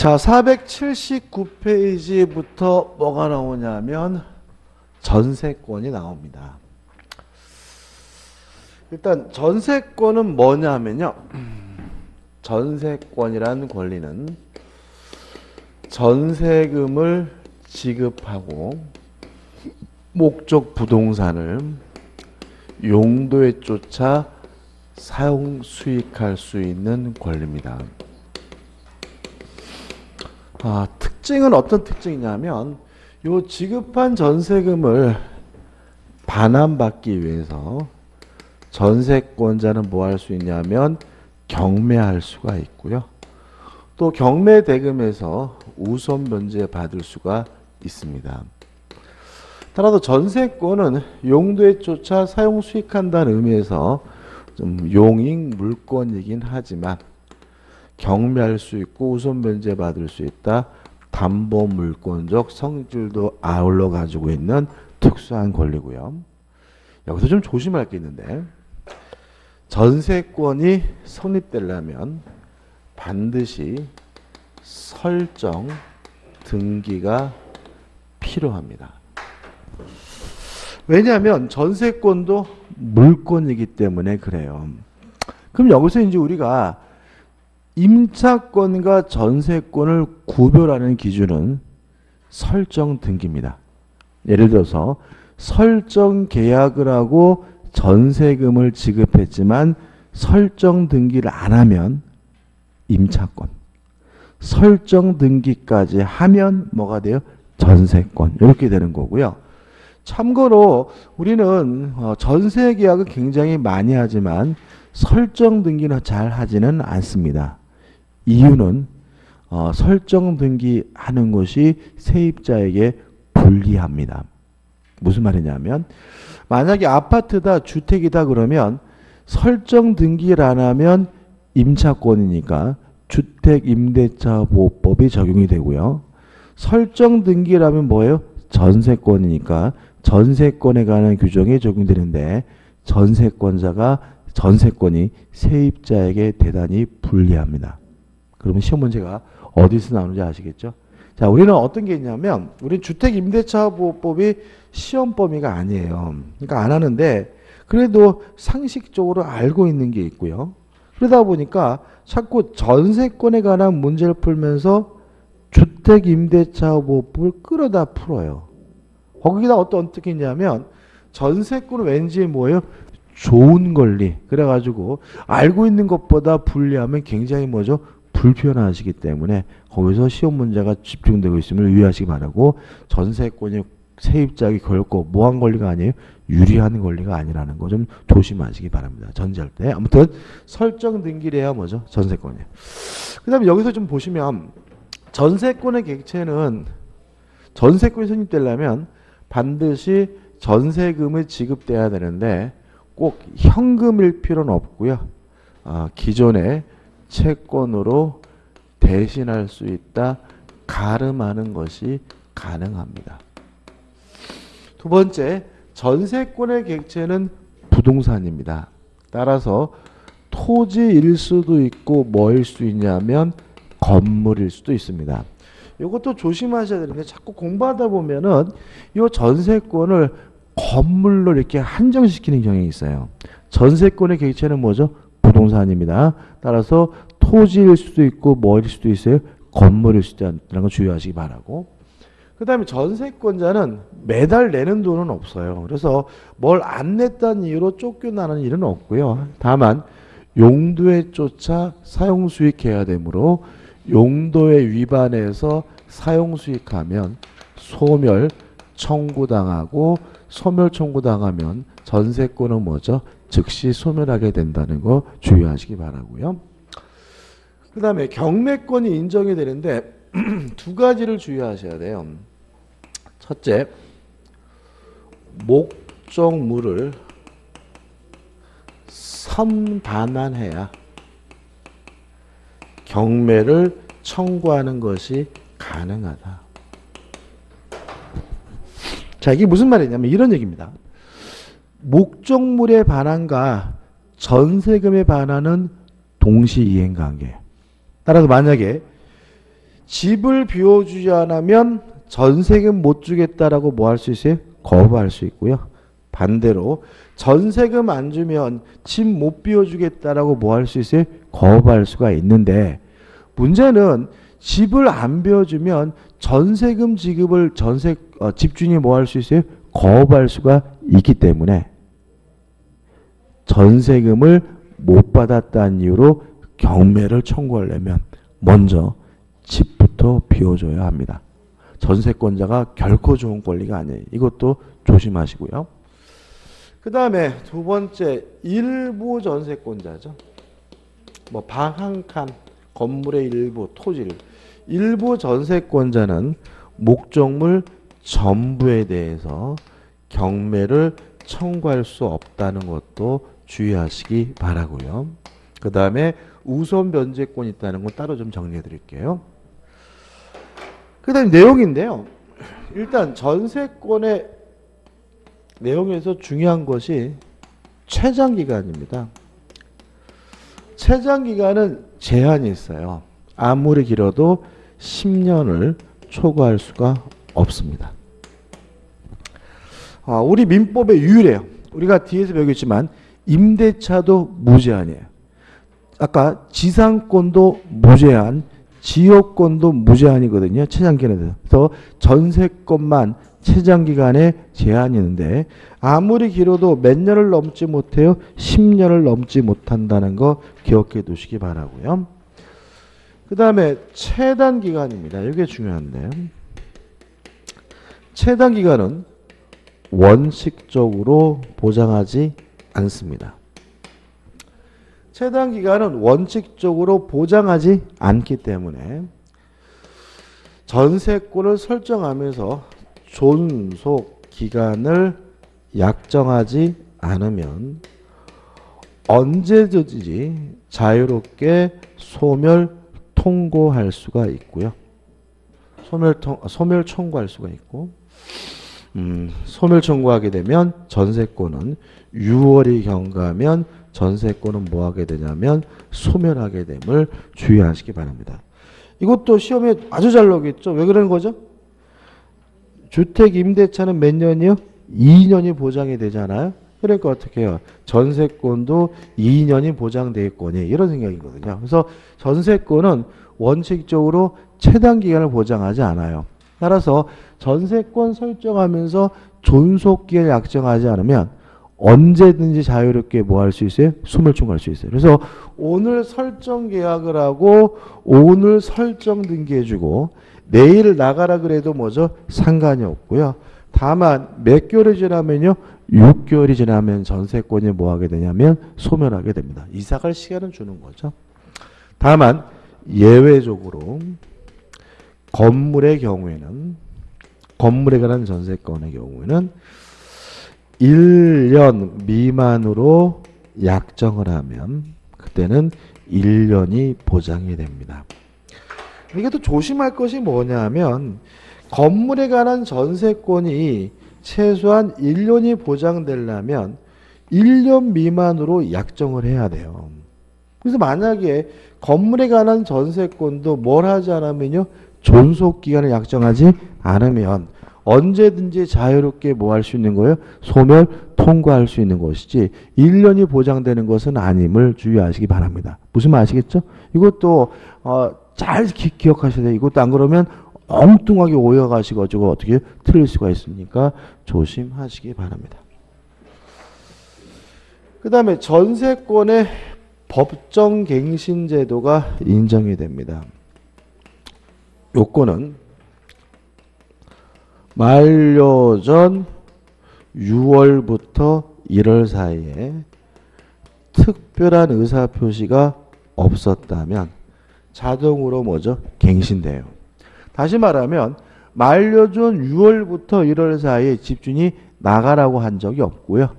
자, 479페이지부터 뭐가 나오냐면 전세권이 나옵니다. 일단 전세권은 뭐냐면요. 전세권이란 권리는 전세금을 지급하고 목적 부동산을 용도에 쫓아 사용 수익할 수 있는 권리입니다. 아, 특징은 어떤 특징이냐면 요 지급한 전세금을 반환받기 위해서 전세권자는 뭐 할 수 있냐면 경매할 수가 있고요. 또 경매 대금에서 우선 면제 받을 수가 있습니다. 따라서 전세권은 용도에 쫓아 사용 수익한다는 의미에서 좀 용익 물건이긴 하지만 경매할 수 있고 우선 면제 받을 수 있다. 담보 물권적 성질도 아울러 가지고 있는 특수한 권리고요. 여기서 좀 조심할 게 있는데 전세권이 성립되려면 반드시 설정 등기가 필요합니다. 왜냐하면 전세권도 물권이기 때문에 그래요. 그럼 여기서 이제 우리가 임차권과 전세권을 구별하는 기준은 설정 등기입니다. 예를 들어서 설정 계약을 하고 전세금을 지급했지만 설정 등기를 안 하면 임차권. 설정 등기까지 하면 뭐가 돼요? 전세권. 이렇게 되는 거고요. 참고로 우리는 어, 전세 계약을 굉장히 많이 하지만 설정 등기는 잘 하지는 않습니다. 이유는 어, 설정 등기하는 것이 세입자에게 불리합니다. 무슨 말이냐면 만약에 아파트다 주택이다 그러면 설정 등기를 안 하면 임차권이니까 주택 임대차 보호법이 적용이 되고요. 설정 등기라면 뭐예요? 전세권이니까 전세권에 관한 규정이 적용되는데 전세권자가 전세권이 세입자에게 대단히 불리합니다. 그러면 시험 문제가 어디서 나오는지 아시겠죠? 자, 우리는 어떤 게 있냐면, 우리 주택 임대차 보호법이 시험 범위가 아니에요. 그러니까 안 하는데, 그래도 상식적으로 알고 있는 게 있고요. 그러다 보니까 자꾸 전세권에 관한 문제를 풀면서 주택 임대차 보호법을 끌어다 풀어요. 거기다 어떤 특징이냐면, 전세권은 왠지 뭐예요? 좋은 권리. 그래가지고 알고 있는 것보다 불리하면 굉장히 뭐죠? 불편하시기 때문에 거기서 시험 문제가 집중되고 있음을 유의하시기 바라고 전세권이 세입자에게 결코 뭐한 권리가 아니에요. 유리한 권리가 아니라는 거 좀 조심하시기 바랍니다. 전제할 때. 아무튼 설정 등기래야 뭐죠? 전세권이에요. 그 다음에 여기서 좀 보시면 전세권의 객체는 전세권이 성립되려면 반드시 전세금을 지급돼야 되는데 꼭 현금일 필요는 없고요. 아, 기존의 채권으로 대신할 수 있다. 가름하는 것이 가능합니다. 두 번째, 전세권의 객체는 부동산입니다. 따라서 토지일 수도 있고 뭐일 수 있냐면 건물일 수도 있습니다. 이것도 조심하셔야 되는 게 자꾸 공부하다 보면은 이 전세권을 건물로 이렇게 한정시키는 경향이 있어요. 전세권의 객체는 뭐죠? 부동산입니다. 따라서 토지일 수도 있고 뭐일 수도 있어요. 건물일 수도 있다는 거 주의하시기 바라고. 그 다음에 전세권자는 매달 내는 돈은 없어요. 그래서 뭘 안 냈다는 이유로 쫓겨나는 일은 없고요. 다만 용도에 쫓아 사용 수익해야 되므로 용도에 위반해서 사용 수익하면 소멸 청구당하고 소멸 청구당하면 전세권은 뭐죠? 즉시 소멸하게 된다는 거 주의하시기 바라고요. 그 다음에 경매권이 인정이 되는데 두 가지를 주의하셔야 돼요. 첫째, 목적물을 선반환해야 경매를 청구하는 것이 가능하다. 자, 이게 무슨 말이냐면 이런 얘기입니다. 목적물의 반환과 전세금의 반환은 동시 이행 관계. 따라서 만약에 집을 비워주지 않으면 전세금 못 주겠다라고 뭐 할 수 있어요? 거부할 수 있고요. 반대로 전세금 안 주면 집 못 비워주겠다라고 뭐 할 수 있어요? 거부할 수가 있는데 문제는 집을 안 비워주면 전세금 지급을 전세 어, 집주인이 뭐 할 수 있어요? 거부할 수가 있기 때문에 전세금을 못 받았다는 이유로 경매를 청구하려면 먼저 집부터 비워줘야 합니다. 전세권자가 결코 좋은 권리가 아니에요. 이것도 조심하시고요. 그 다음에 두 번째 일부 전세권자죠. 뭐 방 한 칸, 건물의 일부, 토지를 일부 전세권자는 목적물 전부에 대해서 경매를 청구할 수 없다는 것도 주의하시기 바라고요. 그 다음에 우선 변제권이 있다는 건 따로 좀 정리해 드릴게요. 그 다음에 내용인데요. 일단 전세권의 내용에서 중요한 것이 최장기간입니다. 최장기간은 제한이 있어요. 아무리 길어도 10년을 초과할 수가 없습니다. 아, 우리 민법에 유일해요. 우리가 뒤에서 배우겠지만 임대차도 무제한이에요. 아까 지상권도 무제한, 지역권도 무제한이거든요. 최장기간에 그래서 전세권만 최장기간에 제한이 있는데 아무리 길어도 몇 년을 넘지 못해요. 10년을 넘지 못한다는 거 기억해 두시기 바라고요. 그 다음에 최단 기간입니다. 이게 중요한데 최단 기간은 원칙적으로 보장하지 않습니다. 최단 기간은 원칙적으로 보장하지 않기 때문에 전세권을 설정하면서 존속 기간을 약정하지 않으면 언제든지 자유롭게 소멸 통고할 수가 있고요. 소멸 통 소멸 청구할 수가 있고 음, 소멸 청구하게 되면 전세권은 6월이 경과하면 전세권은 뭐 하게 되냐면 소멸하게 됨을 주의하시기 바랍니다. 이것도 시험에 아주 잘 나오겠죠. 왜 그러는 거죠? 주택 임대차는 몇 년이요? 2년이 보장이 되잖아요. 그러니까 어떻게 해요? 전세권도 2년이 보장되겠거니 이런 생각이거든요. 그래서 전세권은 원칙적으로 최단 기간을 보장하지 않아요. 따라서 전세권 설정하면서 존속 기간을 약정하지 않으면 언제든지 자유롭게 뭐 할 수 있어요? 숨을 충고할 수 있어요. 그래서 오늘 설정 계약을 하고 오늘 설정 등기해주고 내일 나가라 그래도 뭐죠? 상관이 없고요. 다만 몇 개월이 지나면요. 6개월이 지나면 전세권이 뭐 하게 되냐면 소멸하게 됩니다. 이사 갈 시간은 주는 거죠. 다만 예외적으로 건물의 경우에는 건물에 관한 전세권의 경우에는 1년 미만으로 약정을 하면 그때는 1년이 보장이 됩니다. 이게 또 조심할 것이 뭐냐면 건물에 관한 전세권이 최소한 1년이 보장되려면 1년 미만으로 약정을 해야 돼요. 그래서 만약에 건물에 관한 전세권도 뭘 하지 않으면요. 존속 기간을 약정하지 않으면 언제든지 자유롭게 뭐 할 수 있는 거예요? 소멸 통과할 수 있는 것이지 1년이 보장되는 것은 아님을 주의하시기 바랍니다. 무슨 말 아시겠죠? 이것도 어, 잘 기, 억하셔야 돼요. 이것도 안 그러면 엉뚱하게 오해가시고 어떻게 틀릴 수가 있으니까 조심하시기 바랍니다. 그 다음에 전세권의 법정 갱신 제도가 인정이 됩니다. 요건은 만료 전 6월부터 1월 사이에 특별한 의사표시가 없었다면 자동으로 뭐죠? 갱신돼요. 다시 말하면 만료 전 6월부터 1월 사이에 집주인이 나가라고 한 적이 없고요.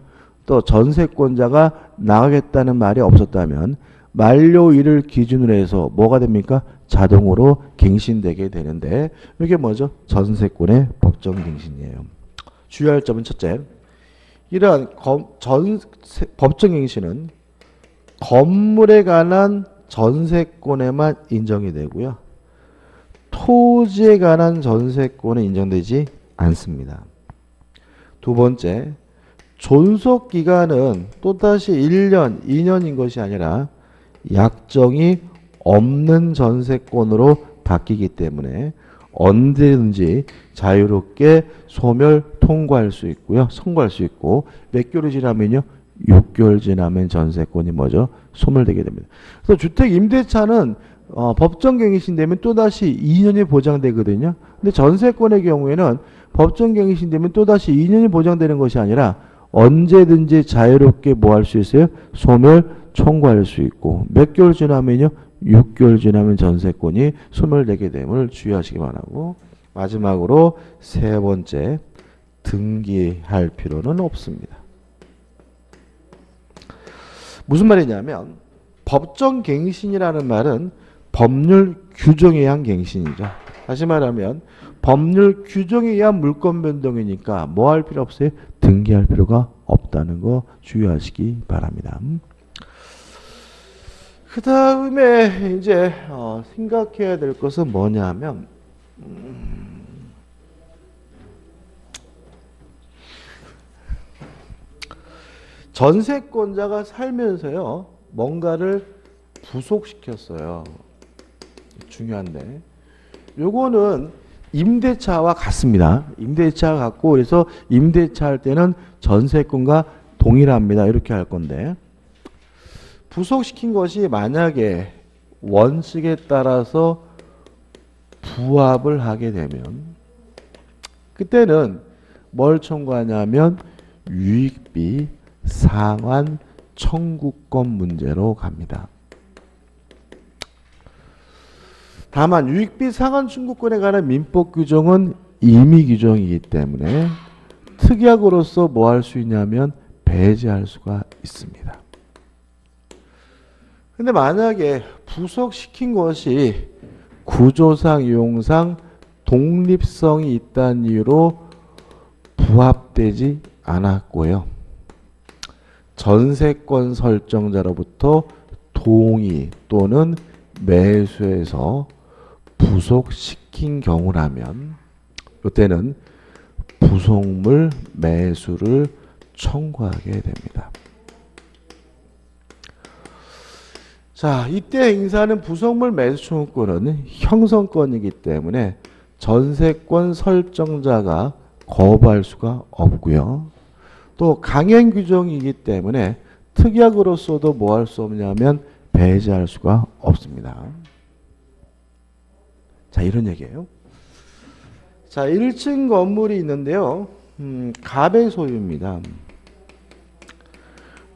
또 전세권자가 나가겠다는 말이 없었다면 만료일을 기준으로 해서 뭐가 됩니까? 자동으로 갱신되게 되는데 이게 뭐죠? 전세권의 법정 갱신이에요. 주의할 점은 첫째, 이러한 전세, 법정 갱신은 건물에 관한 전세권에만 인정이 되고요. 토지에 관한 전세권은 인정되지 않습니다. 두 번째, 존속 기간은 또다시 1년, 2년인 것이 아니라 약정이 없는 전세권으로 바뀌기 때문에 언제든지 자유롭게 소멸 통과할 수 있고요. 선고할 수 있고 몇 개월이 지나면요. 6개월 지나면 전세권이 뭐죠? 소멸되게 됩니다. 그래서 주택 임대차는 어, 법정 갱신 되면 또다시 2년이 보장되거든요. 근데 전세권의 경우에는 법정 갱신 되면 또다시 2년이 보장되는 것이 아니라 언제든지 자유롭게 뭐 할 수 있어요? 소멸 청구할 수 있고 몇 개월 지나면요? 6개월 지나면 전세권이 소멸되게 됨을 주의하시기 바라고 마지막으로 세 번째 등기할 필요는 없습니다. 무슨 말이냐면 법정 갱신이라는 말은 법률 규정에 의한 갱신이죠. 다시 말하면 법률 규정에 의한 물권 변동이니까 뭐 할 필요 없어요? 등기할 필요가 없다는 거 주의하시기 바랍니다. 그 다음에 이제 어, 생각해야 될 것은 뭐냐면 음, 전세권자가 살면서요 뭔가를 부속시켰어요. 중요한데 요거는 임대차와 같습니다. 임대차 같고 그래서 임대차 할 때는 전세권과 동일합니다. 이렇게 할 건데 부속시킨 것이 만약에 원칙에 따라서 부합을 하게 되면 그때는 뭘 청구하냐면 유익비 상환 청구권 문제로 갑니다. 다만 유익비 상환 청구권에 관한 민법 규정은 임의 규정이기 때문에 특약으로서 뭐 할 수 있냐면 배제할 수가 있습니다. 근데 만약에 부속시킨 것이 구조상 유용상 독립성이 있다는 이유로 부합되지 않았고요. 전세권 설정자로부터 동의 또는 매수해서 부속시킨 경우라면 이때는 부속물 매수를 청구하게 됩니다. 자, 이때 행사하는 부속물 매수 청구권은 형성권이기 때문에 전세권 설정자가 거부할 수가 없고요. 또 강행 규정이기 때문에 특약으로서도 뭐 할 수 없냐면 배제할 수가 없습니다. 자, 이런 얘기예요. 자, 1층 건물이 있는데요. 음, 갑의 소유입니다.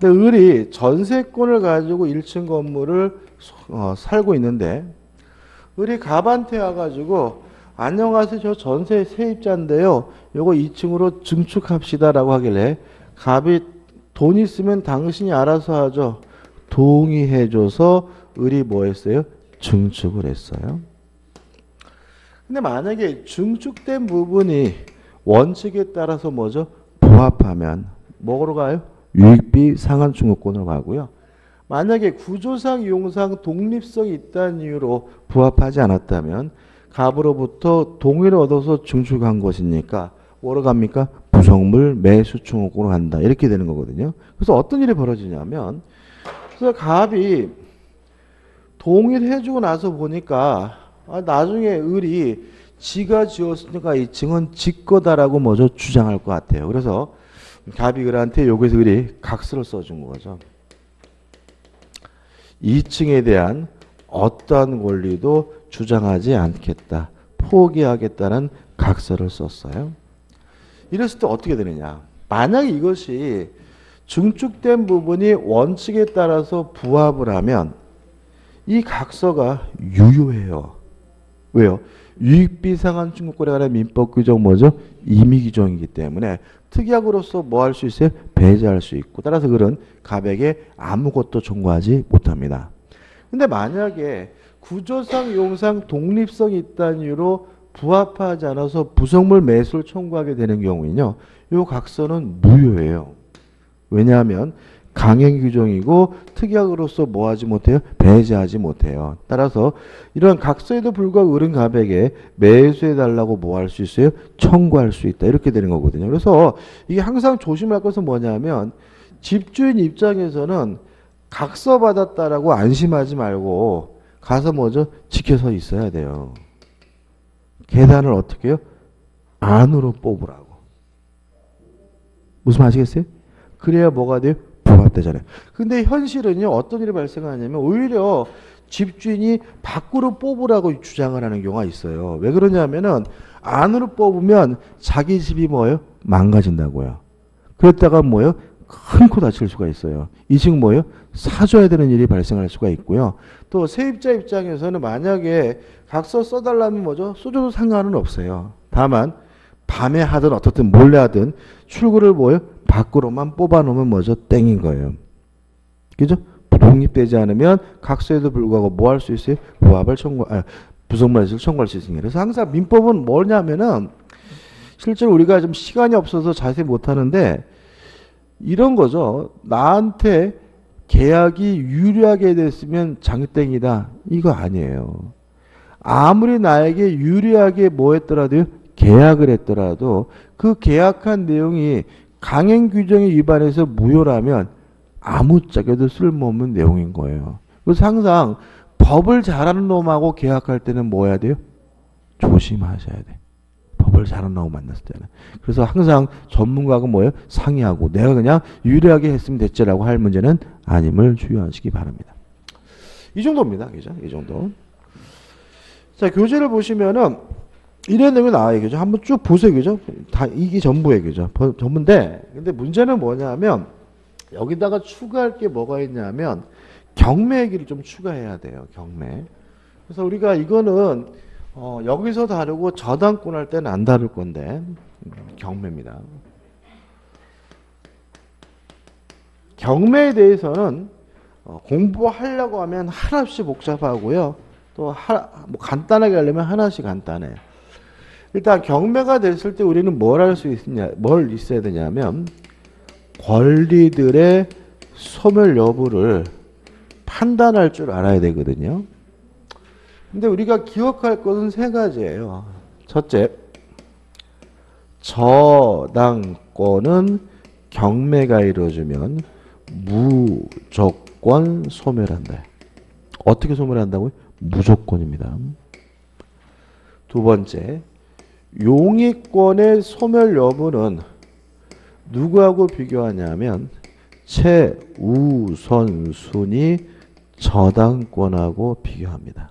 근데 을이 전세권을 가지고 1층 건물을 어, 살고 있는데 을이 갑한테 와가지고 안녕하세요. 저 전세 세입자인데요. 요거 2층으로 증축합시다 라고 하길래 갑이 돈 있으면 당신이 알아서 하죠. 동의해줘서 을이 뭐 했어요? 증축을 했어요. 근데 만약에 증축된 부분이 원칙에 따라서 뭐죠? 부합하면 뭐로 가요? 유익비 상한 증후권으로 가고요. 만약에 구조상 이용상 독립성이 있다는 이유로 부합하지 않았다면 갑으로부터 동의를 얻어서 증축한 것이니까 뭐로 갑니까? 부속물 매수 증후권으로 간다. 이렇게 되는 거거든요. 그래서 어떤 일이 벌어지냐면 그래서 갑이 동의를 해주고 나서 보니까 아, 나중에 을이 지가 지었으니까 2층은 지 거다라고 먼저 주장할 것 같아요. 그래서 을한테 여기서 을이 각서를 써준 거죠. 2층에 대한 어떠한 권리도 주장하지 않겠다. 포기하겠다는 각서를 썼어요. 이랬을 때 어떻게 되느냐. 만약 이것이 증축된 부분이 원칙에 따라서 부합을 하면 이 각서가 유효해요. 왜요? 유익비 상한 중국거래 관한 민법 규정 뭐죠? 임의 규정이기 때문에 특약으로서 뭐 할 수 있어요? 배제할 수 있고 따라서 그런 가백에 아무것도 청구하지 못합니다. 근데 만약에 구조상 용상 독립성이 있다는 이유로 부합하지 않아서 부속물 매수를 청구하게 되는 경우는요. 이 각서는 무효예요. 왜냐하면 강행 규정이고 특약으로서 뭐 하지 못해요? 배제하지 못해요. 따라서 이런 각서에도 불구하고 어른 가백에 매수해 달라고 뭐 할 수 있어요? 청구할 수 있다. 이렇게 되는 거거든요. 그래서 이게 항상 조심할 것은 뭐냐면 집주인 입장에서는 각서 받았다라고 안심하지 말고 가서 뭐죠? 지켜서 있어야 돼요. 계단을 어떻게 해요? 안으로 뽑으라고. 무슨 말 아시겠어요? 그래야 뭐가 돼요? 부합되잖아요. 근데 현실은요, 어떤 일이 발생하냐면, 오히려 집주인이 밖으로 뽑으라고 주장을 하는 경우가 있어요. 왜 그러냐면은, 안으로 뽑으면 자기 집이 뭐예요? 망가진다고요. 그랬다가 뭐예요? 큰 코 다칠 수가 있어요. 이집 뭐예요? 사줘야 되는 일이 발생할 수가 있고요. 또 세입자 입장에서는 만약에 각서 써달라면 뭐죠? 써줘도 상관은 없어요. 다만 밤에 하든 어떻든 몰래 하든 출구를 뭐예요? 밖으로만 뽑아놓으면 뭐죠? 땡인 거예요. 그죠? 독립되지 않으면 각서에도 불구하고 뭐 할 수 있어요? 부합을 청구, 아, 부속말을 청구할 수 있습니다. 그래서 항상 민법은 뭐냐면은 실제로 우리가 좀 시간이 없어서 자세히 못하는데 이런 거죠. 나한테 계약이 유리하게 됐으면 장땡이다. 이거 아니에요. 아무리 나에게 유리하게 뭐 했더라도요. 계약을 했더라도 그 계약한 내용이 강행 규정에 위반해서 무효라면 아무짝에도 쓸모없는 내용인 거예요. 그래서 항상 법을 잘하는 놈하고 계약할 때는 뭐 해야 돼요? 조심하셔야 돼. 법을 잘하는 놈하고 만났을 때는. 그래서 항상 전문가하고 뭐예요? 상의하고 내가 그냥 유리하게 했으면 됐지라고 할 문제는 아님을 주의하시기 바랍니다. 이 정도입니다. 그죠? 이 정도. 자, 교재를 보시면은 이런 내용이 나와요. 그죠? 한번 쭉 보세요. 그죠? 다 이게 전부예요. 그죠? 전부인데 근데 문제는 뭐냐면 여기다가 추가할 게 뭐가 있냐면 경매 얘기를 좀 추가해야 돼요. 경매. 그래서 우리가 이거는 어, 여기서 다루고 저당권 할 때는 안 다룰 건데 음, 경매입니다. 경매에 대해서는 어, 공부하려고 하면 하나없이 복잡하고요. 또 하, 뭐 간단하게 하려면 하나씩 간단해요. 일단 경매가 됐을 때 우리는 뭘 할 수 있냐, 뭘 있어야 되냐면 권리들의 소멸 여부를 판단할 줄 알아야 되거든요. 근데 우리가 기억할 것은 세 가지예요. 첫째, 저당권은 경매가 이루어지면 무조건 소멸한다. 어떻게 소멸한다고요? 무조건입니다. 두 번째, 용의권의 소멸 여부는 누구하고 비교하냐면 최우선순위 저당권하고 비교합니다.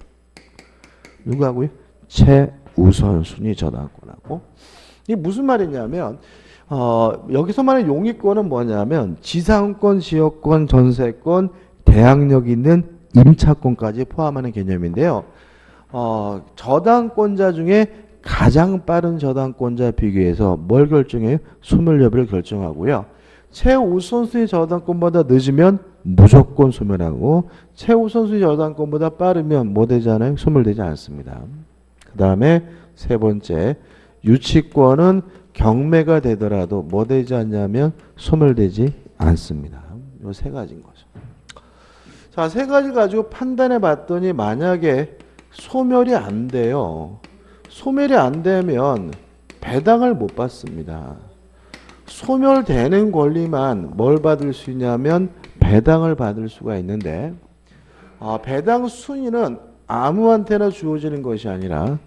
누구하고요? 최우선순위 저당권하고 이게 무슨 말이냐면 어, 여기서 말하는 용의권은 뭐냐면 지상권, 지역권, 전세권, 대항력 있는 임차권까지 포함하는 개념인데요. 어, 저당권자 중에 가장 빠른 저당권자 비교해서 뭘 결정해요? 소멸 여부를 결정하고요. 최우선순위 저당권보다 늦으면 무조건 소멸하고 최우선순위 저당권보다 빠르면 뭐 되잖아요? 소멸되지 않습니다. 그 다음에 세 번째 유치권은 경매가 되더라도 뭐 되지 않냐면 소멸되지 않습니다. 이세 가지인 거죠. 자, 세 가지 가지고 판단해 봤더니 만약에 소멸이 안 돼요. 소멸이 안 되면 배당을 못 받습니다. 소멸되는 권리만 뭘 받을 수 있냐면 배당을 받을 수가 있는데 아, 배당 순위는 아무한테나 주어지는 것이 아니라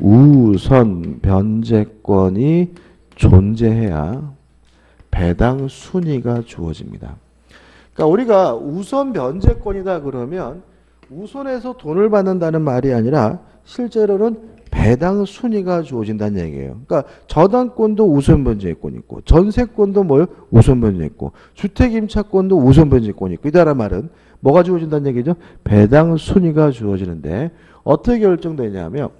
우선 변제권이 존재해야 배당 순위가 주어집니다. 그러니까 우리가 우선 변제권이다 그러면 우선에서 돈을 받는다는 말이 아니라 실제로는 배당 순위가 주어진다는 얘기예요. 그러니까 저당권도 우선 변제권 있고 전세권도 뭐요? 우선 변제권. 주택 임차권도 우선 변제권 있고 이다라 말은 뭐가 주어진다는 얘기죠? 배당 순위가 주어지는데 어떻게 결정되냐면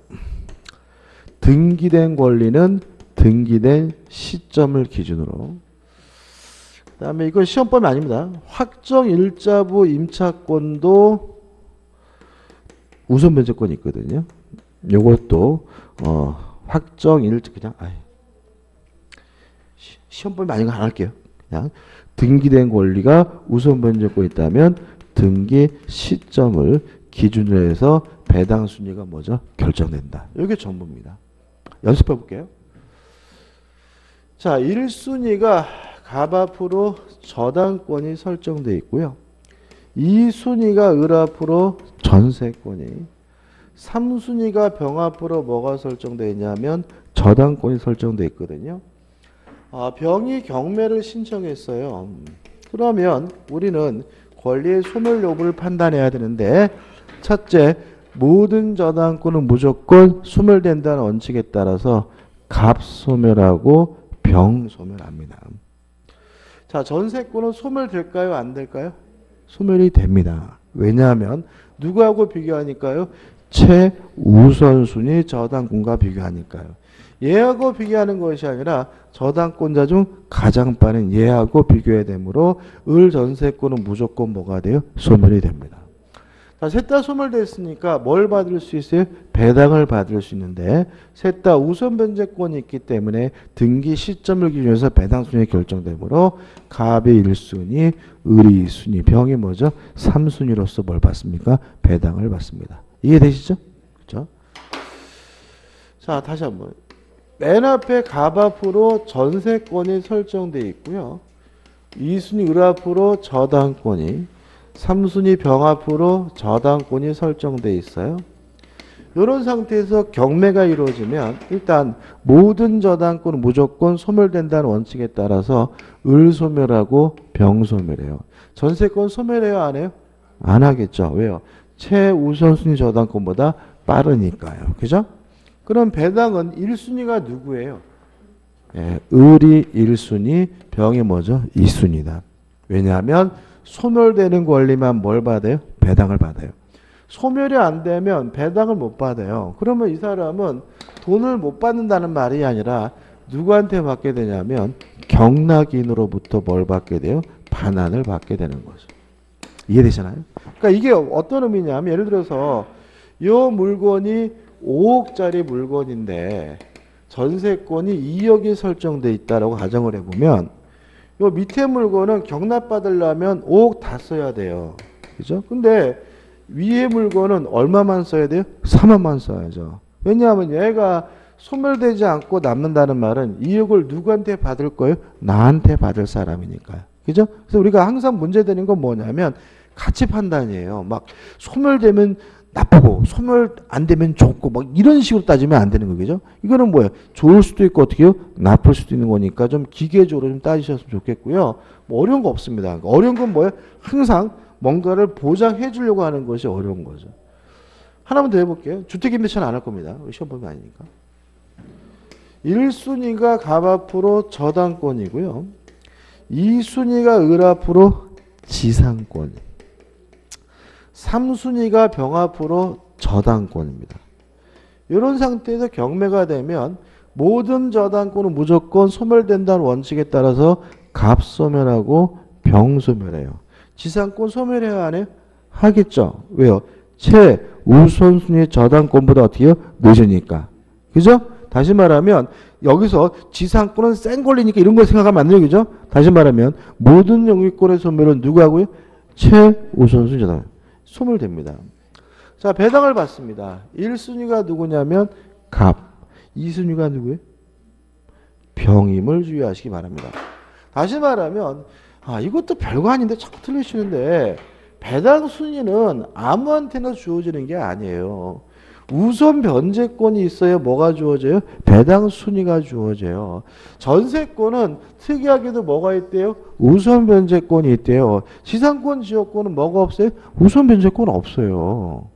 등기된 권리는 등기된 시점을 기준으로 그다음에 이건 시험법이 아닙니다. 확정 일자부 임차권도 우선 변제권이 있거든요. 요것도 어, 확정 일 그냥 아이, 시험법이 아닌 거 안 할게요. 그냥 등기된 권리가 우선 변제권 있다면 등기 시점을 기준으로 해서 배당 순위가 뭐죠? 결정된다. 이게 전부입니다. 연습해 볼게요. 자, 1순위가 갑 앞으로 저당권이 설정돼 있고요. 2순위가 을 앞으로 전세권이 3순위가 병 앞으로 뭐가 설정되어 있냐면 저당권이 설정되어 있거든요. 아, 병이 경매를 신청했어요. 그러면 우리는 권리의 소멸 여부를 판단해야 되는데 첫째, 모든 저당권은 무조건 소멸된다는 원칙에 따라서 갑 소멸하고 병 소멸합니다. 자, 전세권은 소멸될까요? 안 될까요? 소멸이 됩니다. 왜냐하면 누구하고 비교하니까요? 최우선순위 저당권과 비교하니까요. 얘하고 비교하는 것이 아니라 저당권자 중 가장 빠른 얘하고 비교해야 되므로 을 전세권은 무조건 뭐가 돼요? 소멸이 됩니다. 자, 셋다 소멸됐으니까 뭘 받을 수 있어요? 배당을 받을 수 있는데 셋 다 우선 변제권이 있기 때문에 등기 시점을 기준으로 해서 배당 순위 결정되므로 갑의 1순위, 을이 2순위, 병이 뭐죠? 3순위로서 뭘 받습니까? 배당을 받습니다. 이해되시죠? 그렇죠? 자, 다시 한번. 맨 앞에 갑 앞으로 전세권이 설정되어 있고요. 2순위 을 앞으로 저당권이 3순위 병 앞으로 저당권이 설정되어 있어요. 이런 상태에서 경매가 이루어지면 일단 모든 저당권은 무조건 소멸된다는 원칙에 따라서 을 소멸하고 병 소멸해요. 전세권 소멸해요 안 해요? 안 하겠죠. 왜요? 최우선순위 저당권보다 빠르니까요. 그죠? 그럼 배당은 1순위가 누구예요? 예, 을이 1순위, 병이 뭐죠? 2순위다. 왜냐하면 소멸되는 권리만 뭘 받아요? 배당을 받아요. 소멸이 안 되면 배당을 못 받아요. 그러면 이 사람은 돈을 못 받는다는 말이 아니라 누구한테 받게 되냐면 경락인으로부터 뭘 받게 돼요? 반환을 받게 되는 거죠. 이해되시나요? 그러니까 이게 어떤 의미냐면 예를 들어서 이 물건이 5억짜리 물건인데 전세권이 2억이 설정돼 있다라고 가정을 해보면 요 밑에 물건은 경납받으려면 5억 다 써야 돼요. 그죠? 근데 위에 물건은 얼마만 써야 돼요? 3억만 써야죠. 왜냐하면 얘가 소멸되지 않고 남는다는 말은 2억을 누구한테 받을 거예요? 나한테 받을 사람이니까요. 그죠? 그래서 우리가 항상 문제되는 건 뭐냐면 가치 판단이에요. 막 소멸되면 나쁘고 소멸 안 되면 좋고 막 이런 식으로 따지면 안 되는 거죠. 이거는 뭐예요? 좋을 수도 있고 어떻게요? 나쁠 수도 있는 거니까 좀 기계적으로 좀 따지셨으면 좋겠고요. 뭐 어려운 거 없습니다. 어려운 건 뭐예요? 항상 뭔가를 보장해 주려고 하는 것이 어려운 거죠. 하나만 더 해볼게요. 주택임대차는 안 할 겁니다. 시험 보면 아니니까. 1순위가 갑 앞으로 저당권이고요. 2순위가 을 앞으로 지상권. 3순위가 병 앞으로 저당권입니다. 이런 상태에서 경매가 되면 모든 저당권은 무조건 소멸된다는 원칙에 따라서 갑소멸하고 병소멸해요. 지상권 소멸해야 안 해요? 하겠죠. 왜요? 최우선순위 저당권보다 어떻게 요 늦으니까. 그죠? 다시 말하면 여기서 지상권은 센 권리니까 이런 걸 생각하면 안 돼요. 그죠? 다시 말하면 모든 영유권의 소멸은 누구 하고요? 최우선 순위 저당. 소멸됩니다. 자, 배당을 받습니다. 1순위가 누구냐면 갑. 2순위가 누구예요? 병임을 주의하시기 바랍니다. 다시 말하면 아, 이것도 별거 아닌데 자꾸 틀리시는데 배당 순위는 아무한테나 주어지는 게 아니에요. 우선 변제권이 있어야 뭐가 주어져요? 배당 순위가 주어져요. 전세권은 특이하게도 뭐가 있대요? 우선 변제권이 있대요. 지상권 지역권은 뭐가 없어요? 우선 변제권 없어요.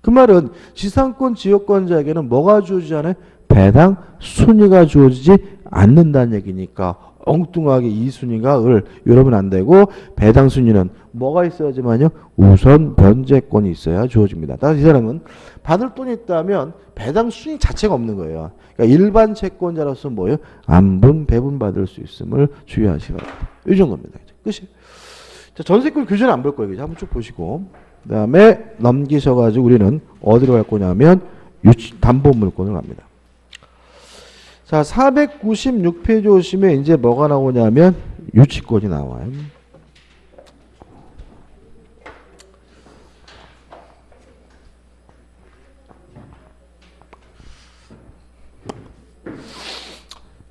그 말은 지상권 지역권자에게는 뭐가 주어지잖아요? 배당 순위가 주어지지 않는다는 얘기니까 엉뚱하게 이 순위가 을 이러면 안 되고 배당 순위는 뭐가 있어야지만요 우선 변제권이 있어야 주어집니다. 따라서 이 사람은 받을 돈이 있다면 배당 순위 자체가 없는 거예요. 그러니까 일반 채권자로서 뭐예요? 안분 배분 받을 수 있음을 바랍니다. 이 정도입니다. 끝이. 자, 전세권 규제는 안 볼 거예요. 한번 쭉 보시고 그다음에 넘기셔 가지고 우리는 어디로 갈 거냐면 유치, 담보물권을 갑니다. 자, 496페이지 오시면 이제 뭐가 나오냐면 유치권이 나와요.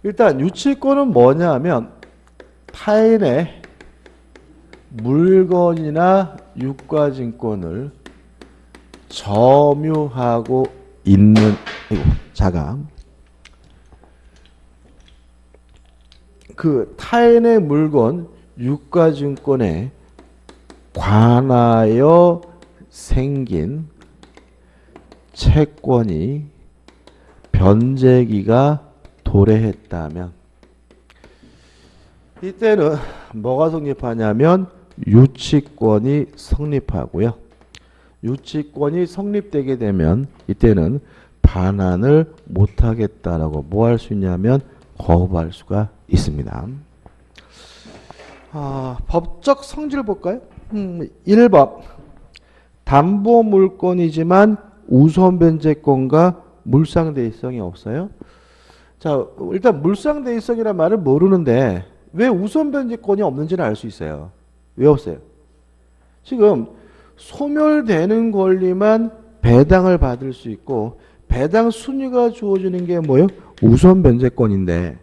일단 유치권은 뭐냐면 타인의 물건이나 유가증권을 점유하고 있는 자감 그 타인의 물건 유가증권에 관하여 생긴 채권이 변제기가 도래했다면 이때는 뭐가 성립하냐면 유치권이 성립하고요. 유치권이 성립되게 되면 이때는 반환을 못하겠다라고 뭐 할 수 있냐면 거부할 수가 있습니다. 아, 법적 성질 볼까요? 음, 1번 담보 물건이지만 우선 변제권과 물상대의성이 없어요. 자, 일단 물상대의성이란 말을 모르는데 왜 우선 변제권이 없는지는 알 수 있어요. 왜 없어요? 지금 소멸되는 권리만 배당을 받을 수 있고 배당 순위가 주어지는 게 뭐예요? 우선 변제권인데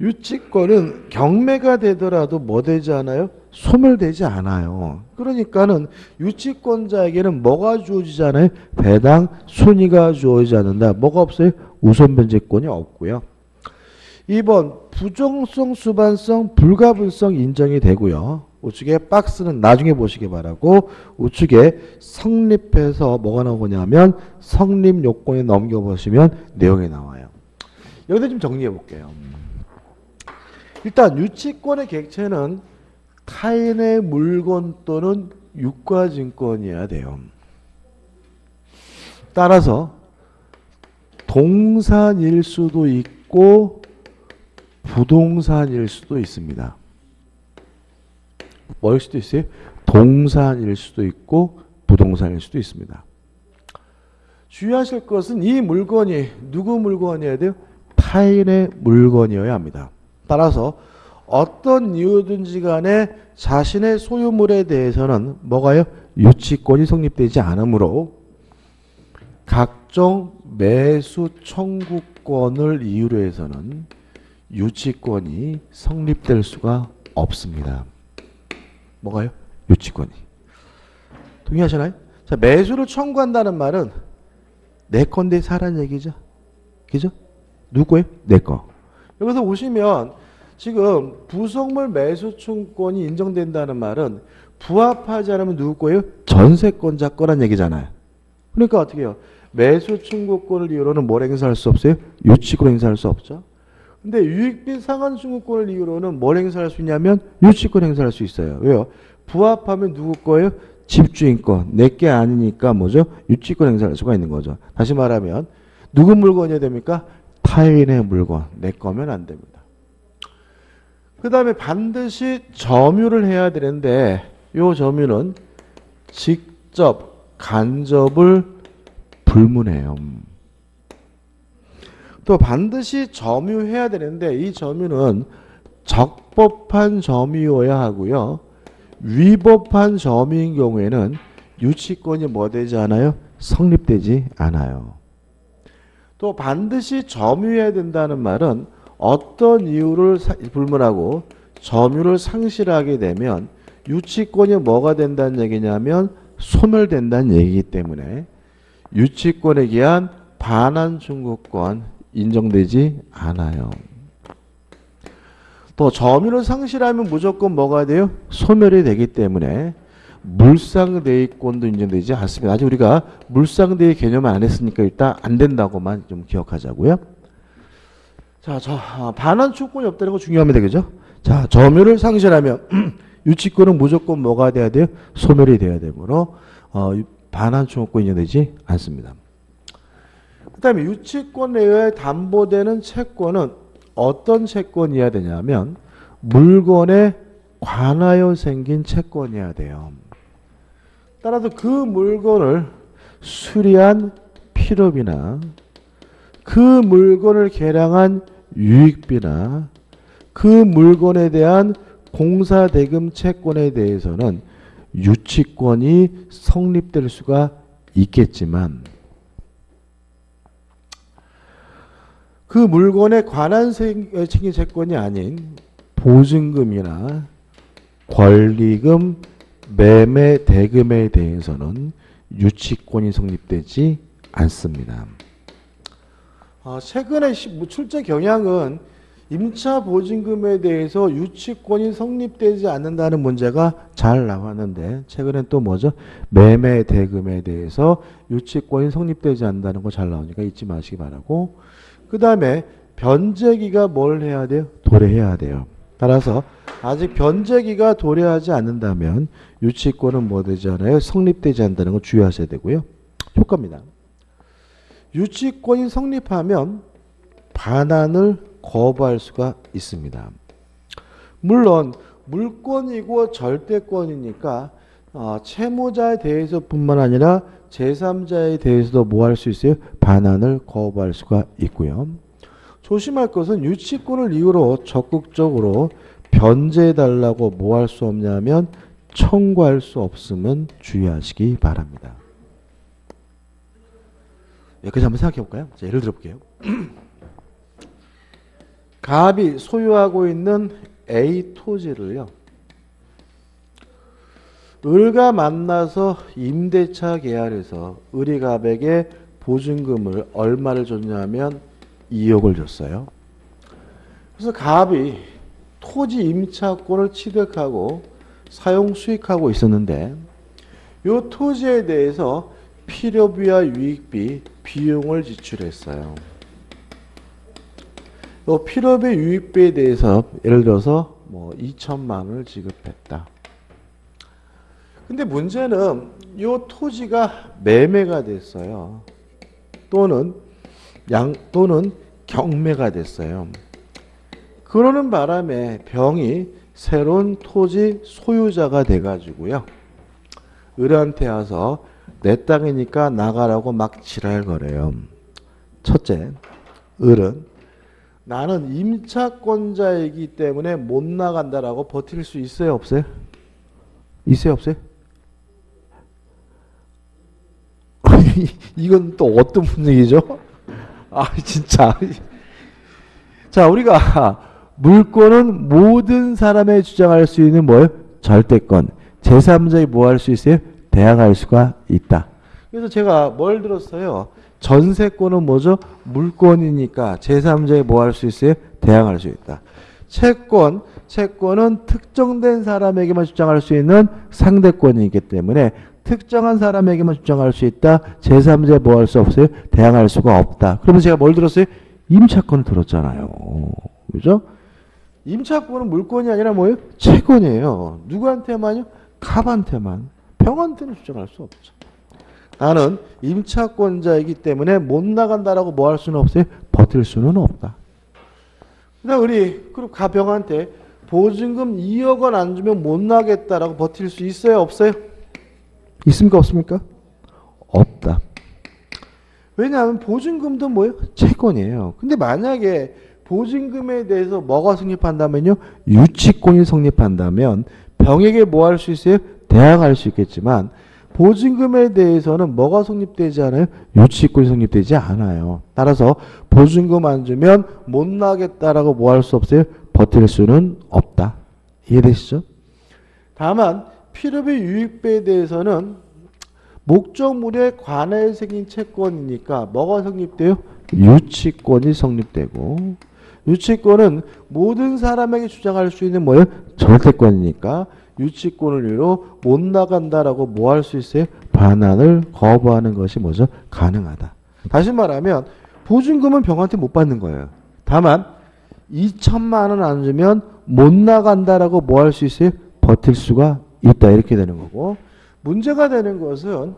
유치권은 경매가 되더라도 뭐 되지 않아요? 소멸되지 않아요. 그러니까는 유치권자에게는 뭐가 주어지잖아요? 배당 순위가 주어지지 않는다. 뭐가 없어요? 우선 변제권이 없고요. 2번 부정성, 수반성, 불가분성 인정이 되고요. 우측에 박스는 나중에 보시기 바라고 우측에 성립해서 뭐가 나오냐면 성립 요건에 넘겨보시면 내용이 나와요. 여기서 좀 정리해 볼게요. 일단 유치권의 객체는 타인의 물건 또는 유가증권이어야 돼요. 따라서 동산일 수도 있고 부동산일 수도 있습니다. 뭐일 수도 있어요? 동산일 수도 있고 부동산일 수도 있습니다. 주의하실 것은 이 물건이 누구 물건이어야 돼요? 타인의 물건이어야 합니다. 따라서 어떤 이유든지 간에 자신의 소유물에 대해서는 뭐가요? 유치권이 성립되지 않으므로 각종 매수 청구권을 이유로 해서는 유치권이 성립될 수가 없습니다. 뭐가요? 유치권이. 동의하시나요? 자, 매수를 청구한다는 말은 내 건데 사란 얘기죠. 그죠? 누구 거예요? 내 거. 여기서 보시면 지금 부속물 매수 청구권이 인정된다는 말은 부합하지 않으면 누구 거예요? 전세권자 거란 얘기잖아요. 그러니까 어떻게 해요? 매수 청구권을 이유로는 뭘 행사할 수 없어요? 유치권 행사할 수 없죠. 근데 유익빈 상한 청구권을 이유로는 뭘 행사할 수 있냐면 유치권 행사할 수 있어요. 왜요? 부합하면 누구 거예요? 집주인권. 내게 아니니까 뭐죠? 유치권 행사할 수가 있는 거죠. 다시 말하면 누구 물건이어야 됩니까? 타인의 물건. 내 거면 안 됩니다. 그 다음에 반드시 점유를 해야 되는데 요 점유는 직접 간접을 불문해요. 또 반드시 점유해야 되는데 이 점유는 적법한 점유여야 하고요. 위법한 점유인 경우에는 유치권이 뭐 되지 않아요? 성립되지 않아요. 또 반드시 점유해야 된다는 말은 어떤 이유를 불문하고 점유를 상실하게 되면 유치권이 뭐가 된다는 얘기냐면 소멸된다는 얘기이기 때문에 유치권에 기한 반환 중국권 인정되지 않아요. 또 점유를 상실하면 무조건 뭐가 돼요? 소멸이 되기 때문에 물상대위권도 인정되지 않습니다. 아직 우리가 물상대위 개념을 안 했으니까 일단 안 된다고만 좀 기억하자고요. 자, 저 아, 반환 추권이 없다는 거 중요합니다. 그죠? 자, 점유를 상실하면 유치권은 무조건 뭐가 돼야 돼요? 소멸이 돼야 되므로 어, 반환 추권 인정되지 않습니다. 그 다음에 유치권 내에 담보되는 채권은 어떤 채권이어야 되냐면 물건에 관하여 생긴 채권이어야 돼요. 따라서 그 물건을 수리한 필업이나 그 물건을 개량한 유익비나 그 물건에 대한 공사대금 채권에 대해서는 유치권이 성립될 수가 있겠지만 그 물건에 관한 책임 채권이 아닌 보증금이나 권리금, 매매 대금에 대해서는 유치권이 성립되지 않습니다. 어, 최근에 뭐 출제 경향은 임차 보증금에 대해서 유치권이 성립되지 않는다는 문제가 잘 나왔는데 최근엔 또 뭐죠? 매매 대금에 대해서 유치권이 성립되지 않는다는 거 잘 나오니까 잊지 마시기 바라고 그 다음에 변제기가 뭘 해야 돼요? 도래해야 돼요. 따라서 아직 변제기가 도래하지 않는다면 유치권은 뭐 되지 않아요? 성립되지 않는다는 거 주의하셔야 되고요. 효과입니다. 유치권이 성립하면 반환을 거부할 수가 있습니다. 물론 물권이고 절대권이니까 어, 채무자에 대해서뿐만 아니라 제3자에 대해서도 뭐 할 수 있어요? 반환을 거부할 수가 있고요. 조심할 것은 유치권을 이유로 적극적으로 변제해달라고 뭐 할 수 없냐면 청구할 수 없음은 주의하시기 바랍니다. 여기까지 한번 생각해 볼까요? 자, 예를 들어 볼게요. 갑이 소유하고 있는 A 토지를요. 을과 만나서 임대차 계약에서 을이 갑에게 보증금을 얼마를 줬냐면 2억을 줬어요. 그래서 갑이 토지 임차권을 취득하고 사용 수익하고 있었는데 이 토지에 대해서 필요비와 유익비, 비용을 지출했어요. 이 필요비, 유익비에 대해서 예를 들어서 뭐 2천만 원을 지급했다. 근데 문제는 이 토지가 매매가 됐어요. 또는 양 또는 경매가 됐어요. 그러는 바람에 병이 새로운 토지 소유자가 돼가지고요. 을한테 와서 내 땅이니까 나가라고 막 지랄거려요. 첫째, 을은 나는 임차권자이기 때문에 못 나간다라고 버틸 수 있어요, 없어요? 있어요, 없어요? 이건 또 어떤 분위기죠? 아, 진짜. 자, 우리가 물권은 모든 사람의 주장할 수 있는 뭐예요? 절대권. 제3자이 뭐할 수 있어요? 대항할 수가 있다. 그래서 제가 뭘 들었어요? 전세권은 뭐죠? 물권이니까 제3자에 뭐 할 수 있어요? 대항할 수 있다. 채권, 채권은 특정된 사람에게만 주장할 수 있는 상대권이기 때문에 특정한 사람에게만 주장할 수 있다. 제3자에 뭐할 수 없어요? 대항할 수가 없다. 그러면 제가 뭘 들었어요? 임차권을 들었잖아요. 그죠? 임차권은 물권이 아니라 뭐예요? 채권이에요. 누구한테만요? 갑한테만. 병한테는 주장할 수 없죠. 나는 임차권자이기 때문에 못 나간다라고 뭐 할 수는 없어요? 버틸 수는 없다. 그다음 우리 그리고 가병한테 보증금 2억 원 안 주면 못 나겠다라고 버틸 수 있어요? 없어요? 있습니까? 없습니까? 없다. 왜냐하면 보증금도 뭐예요? 채권이에요. 근데 만약에 보증금에 대해서 뭐가 성립한다면요? 유치권이 성립한다면 병에게 뭐 할 수 있어요? 대항할 수 있겠지만 보증금에 대해서는 뭐가 성립되지 않아요? 유치권이 성립되지 않아요. 따라서 보증금 안 주면 못 나겠다라고 뭐 할 수 없어요? 버틸 수는 없다. 이해되시죠? 다만 필요비 유익비에 대해서는 목적물에 관해 생긴 채권이니까 뭐가 성립돼요? 유치권이 성립되고 유치권은 모든 사람에게 주장할 수 있는 뭐예요? 절대권이니까 유치권을 이유로 못 나간다라고 뭐 할 수 있어요? 반환을 거부하는 것이 뭐죠? 가능하다. 다시 말하면 보증금은 병한테 못 받는 거예요. 다만 2천만 원 안 주면 못 나간다라고 뭐 할 수 있어요? 버틸 수가 있다 이렇게 되는 거고 문제가 되는 것은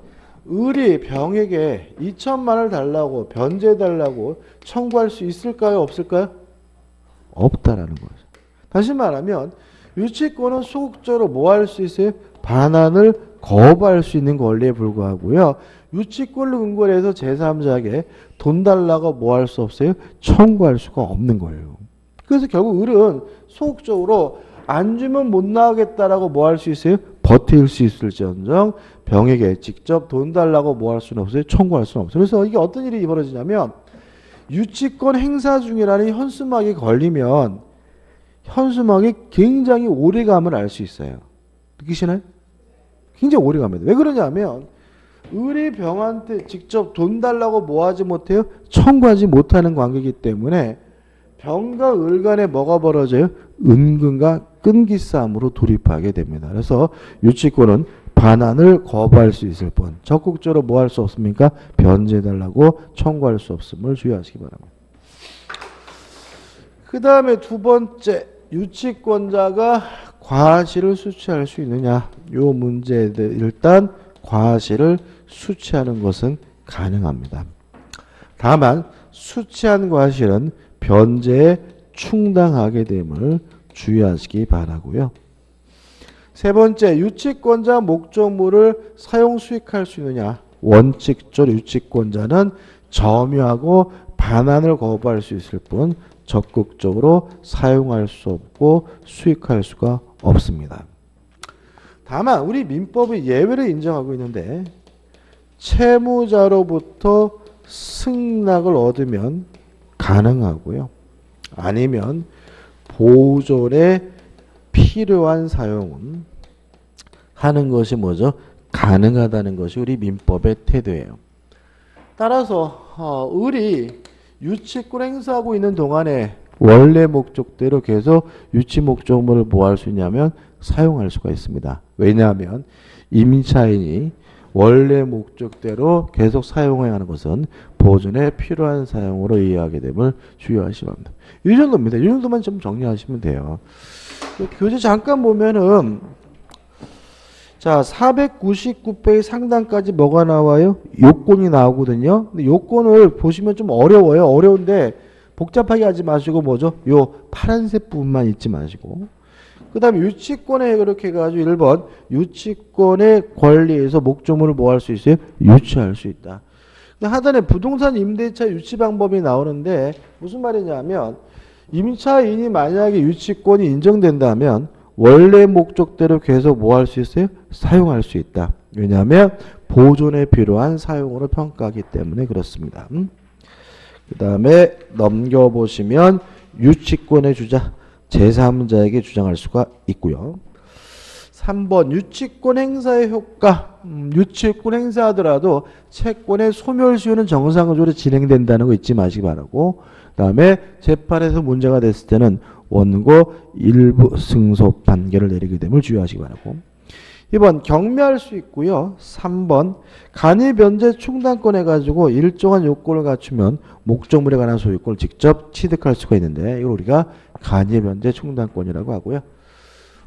을이 병에게 2천만 원을 달라고 변제 달라고 청구할 수 있을까요? 없을까요? 없다라는 거죠. 다시 말하면 유치권은 소극적으로 뭐 할 수 있어요? 반환을 거부할 수 있는 권리에 불과하고요. 유치권을 근거로 해서 제3자에게 돈 달라고 뭐 할 수 없어요? 청구할 수가 없는 거예요. 그래서 결국 을은 소극적으로 안 주면 못 나가겠다라고 뭐 할 수 있어요? 버틸 수 있을지언정 병에게 직접 돈 달라고 뭐 할 수는 없어요? 청구할 수는 없어요. 그래서 이게 어떤 일이 벌어지냐면 유치권 행사 중이라는 현수막이 걸리면 현수막이 굉장히 오래감을 알 수 있어요. 느끼시나요? 굉장히 오래갑니다. 왜 그러냐면 의리 병한테 직접 돈 달라고 뭐 하지 못해요? 청구하지 못하는 관계이기 때문에 병과 을 간에 뭐가 벌어져요? 은근과 끈기 싸움으로 돌입하게 됩니다. 그래서 유치권은 반환을 거부할 수 있을 뿐 적극적으로 뭐 할 수 없습니까? 변제해달라고 청구할 수 없음을 주의하시기 바랍니다. 그 다음에 두 번째 유치권자가 과실을 수취할 수 있느냐 요 문제에 대해 일단 과실을 수취하는 것은 가능합니다. 다만 수취한 과실은 변제에 충당하게 됨을 주의하시기 바라고요. 세 번째, 유치권자 목적물을 사용 수익할 수 있느냐? 원칙적 유치권자는 점유하고 반환을 거부할 수 있을 뿐 적극적으로 사용할 수 없고 수익할 수가 없습니다. 다만 우리 민법이 예외를 인정하고 있는데 채무자로부터 승낙을 얻으면 가능하고요. 아니면 보존에 필요한 사용은 하는 것이 뭐죠? 가능하다는 것이 우리 민법의 태도예요. 따라서 어, 을이 유치권 행사하고 있는 동안에 원래 목적대로 계속 유치 목적물을 뭐 할 수 있냐면 사용할 수가 있습니다. 왜냐하면 임차인이 원래 목적대로 계속 사용해야 하는 것은 보존에 필요한 사용으로 이해하게 됨을 주의하시기 바랍니다. 이 정도입니다. 이 정도만 좀 정리하시면 돼요. 교재 잠깐 보면은 자 499페이지 상단까지 뭐가 나와요? 요건이 나오거든요. 근데 요건을 보시면 좀 어려워요. 어려운데 복잡하게 하지 마시고 뭐죠? 요 파란색 부분만 잊지 마시고 그 다음에 유치권에 그렇게 해가지고 1번 유치권의 권리에서 목적물을 뭐 할 수 있어요? 유치할 수 있다. 하단에 부동산 임대차 유치 방법이 나오는데 무슨 말이냐면 임차인이 만약에 유치권이 인정된다면 원래 목적대로 계속 뭐 할 수 있어요? 사용할 수 있다. 왜냐하면 보존에 필요한 사용으로 평가하기 때문에 그렇습니다. 음? 그 다음에 넘겨보시면 유치권의 주자 제3자에게 주장할 수가 있고요. 3번 유치권 행사의 효과 음, 유치권 행사하더라도 채권의 소멸시효는 정상적으로 진행된다는 거 잊지 마시기 바라고 그 다음에 재판에서 문제가 됐을 때는 원고 일부 승소 판결을 내리게 됨을 주의하시기 바라고 2번 경미할 수 있고요. 3번 간이 변제 충당권 해가지고 일정한 요건을 갖추면 목적물에 관한 소유권을 직접 취득할 수가 있는데 이걸 우리가 간이 변제 충당권이라고 하고요.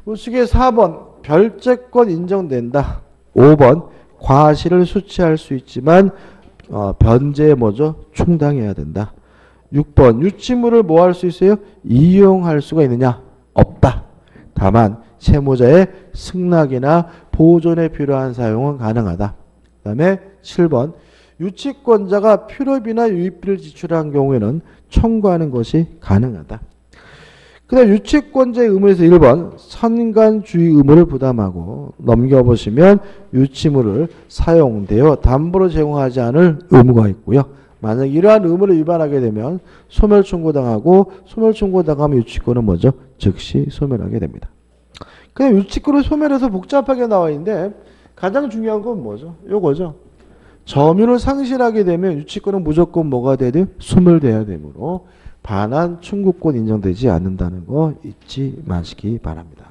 우측에 4번 별채권 인정된다. 5번 과실을 수취할 수 있지만 어, 변제에 뭐죠? 충당해야 된다. 6번 유치물을 뭐 할 수 있어요? 이용할 수가 있느냐? 없다. 다만 채무자의 승낙이나 보존에 필요한 사용은 가능하다. 그 다음에 7번 유치권자가 필요비나 유입비를 지출한 경우에는 청구하는 것이 가능하다. 그 다음 유치권자의 의무에서 1번 선관주의 의무를 부담하고 넘겨보시면 유치물을 사용되어 담보로 제공하지 않을 의무가 있고요. 만약 이러한 의무를 위반하게 되면 소멸 청구당하고 소멸 청구당하면 유치권은 뭐죠? 즉시 소멸하게 됩니다. 그냥 유치권을 소멸해서 복잡하게 나와 있는데 가장 중요한 건 뭐죠? 요거죠. 점유를 상실하게 되면 유치권은 무조건 뭐가 돼요? 소멸돼야 되므로 반환 청구권 인정되지 않는다는 거 잊지 마시기 바랍니다.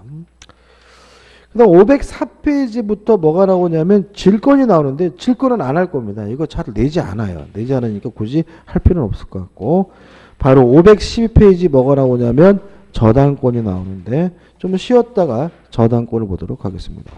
그 다음 504페이지부터 뭐가 나오냐면 질권이 나오는데 질권은 안 할 겁니다. 이거 잘 내지 않아요. 내지 않으니까 굳이 할 필요는 없을 것 같고 바로 512페이지 뭐가 나오냐면 저당권이 나오는데 좀 쉬었다가 저당권을 보도록 하겠습니다.